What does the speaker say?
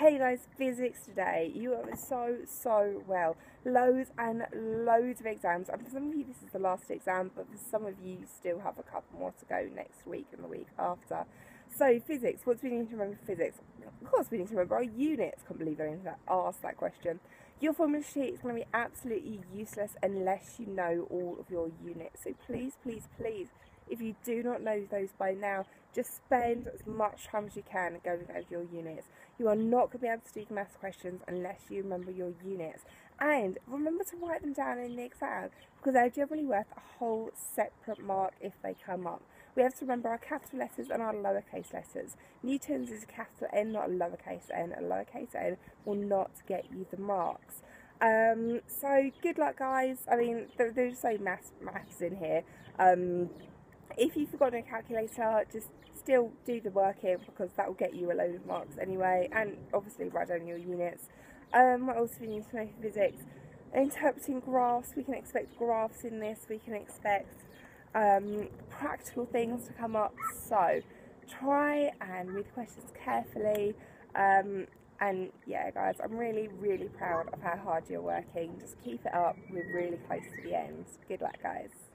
Hey guys, physics today. You are so, so well. Loads and loads of exams. And for some of you, this is the last exam, but for some of you, still have a couple more to go next week and the week after. So, physics. What do we need to remember physics? Of course, we need to remember our units. Can't believe I didn't ask that question. Your formula sheet is going to be absolutely useless unless you know all of your units. So, please, please, please if you do not know those by now, just spend as much time as you can going over your units. You are not going to be able to do the questions unless you remember your units. And remember to write them down in the exam because they're generally worth a whole separate mark if they come up. We have to remember our capital letters and our lowercase letters. Newton's is a capital N, not a lowercase n. A lowercase n will not get you the marks. Um, so good luck, guys. I mean, there, there's so maths, maths in here. Um, if you've forgotten a calculator, just still do the work in because that will get you a load of marks anyway, and obviously write down your units. Um, what else do we need to know for physics? Interpreting graphs, we can expect graphs in this, we can expect um, practical things to come up. So try and read the questions carefully. Um, and yeah, guys, I'm really, really proud of how hard you're working. Just keep it up. We're really close to the end. Good luck, guys.